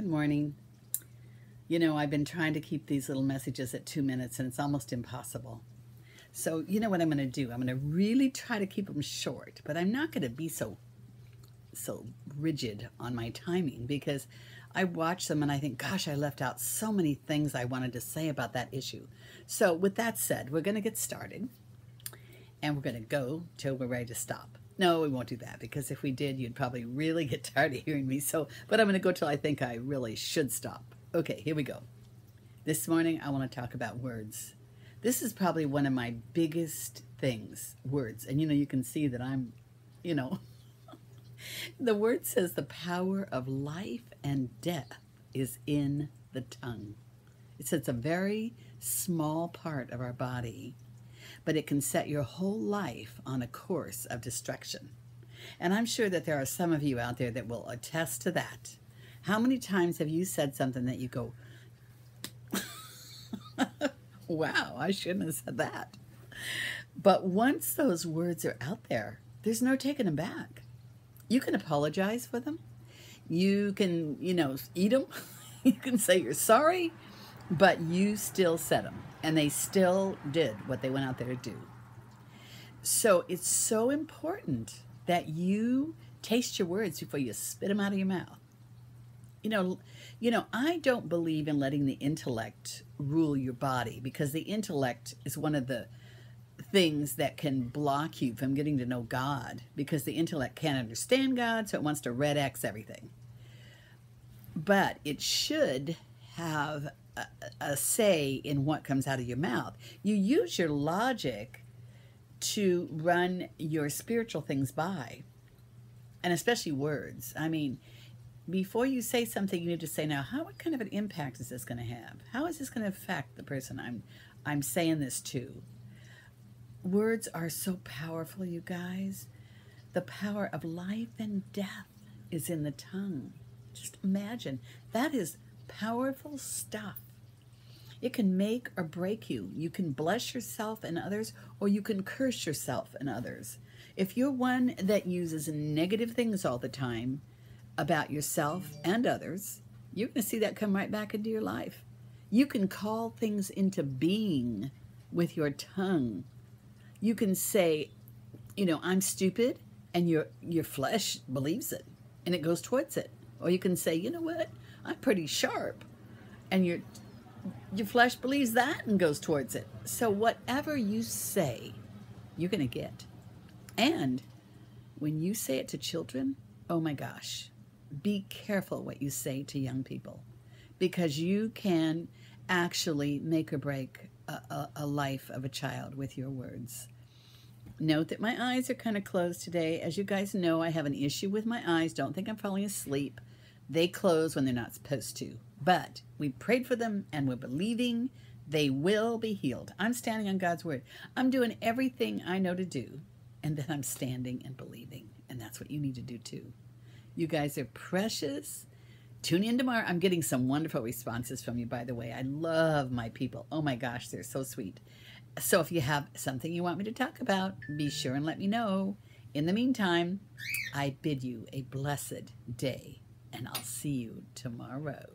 Good morning. You know, I've been trying to keep these little messages at two minutes and it's almost impossible. So, you know what I'm going to do? I'm going to really try to keep them short, but I'm not going to be so so rigid on my timing because I watch them and I think, gosh, I left out so many things I wanted to say about that issue. So, with that said, we're going to get started and we're going to go till we're ready to stop. No, we won't do that because if we did, you'd probably really get tired of hearing me. So, but I'm going to go till I think I really should stop. Okay, here we go. This morning, I want to talk about words. This is probably one of my biggest things, words. And you know, you can see that I'm, you know, the word says the power of life and death is in the tongue. It says it's a very small part of our body but it can set your whole life on a course of destruction. And I'm sure that there are some of you out there that will attest to that. How many times have you said something that you go, wow, I shouldn't have said that? But once those words are out there, there's no taking them back. You can apologize for them. You can, you know, eat them. you can say you're sorry, but you still said them and they still did what they went out there to do. So it's so important that you taste your words before you spit them out of your mouth. You know, you know, I don't believe in letting the intellect rule your body because the intellect is one of the things that can block you from getting to know God because the intellect can't understand God, so it wants to red X everything. But it should have a, say in what comes out of your mouth. You use your logic to run your spiritual things by, and especially words. I mean, before you say something, you need to say, now, how what kind of an impact is this going to have? How is this going to affect the person I'm I'm saying this to? Words are so powerful, you guys. The power of life and death is in the tongue. Just imagine that is powerful stuff. It can make or break you. You can bless yourself and others, or you can curse yourself and others. If you're one that uses negative things all the time about yourself and others, you're going to see that come right back into your life. You can call things into being with your tongue. You can say, you know, I'm stupid, and your your flesh believes it and it goes towards it. Or you can say, you know what, I'm pretty sharp, and your your flesh believes that and goes towards it. So whatever you say, you're going to get. And when you say it to children, oh my gosh, be careful what you say to young people because you can actually make or break a, a, a life of a child with your words. Note that my eyes are kind of closed today. As you guys know, I have an issue with my eyes. Don't think I'm falling asleep. They close when they're not supposed to. But we prayed for them and we're believing they will be healed. I'm standing on God's word. I'm doing everything I know to do, and then I'm standing and believing. And that's what you need to do too. You guys are precious. Tune in tomorrow. I'm getting some wonderful responses from you, by the way. I love my people. Oh my gosh, they're so sweet. So if you have something you want me to talk about, be sure and let me know. In the meantime, I bid you a blessed day and I'll see you tomorrow.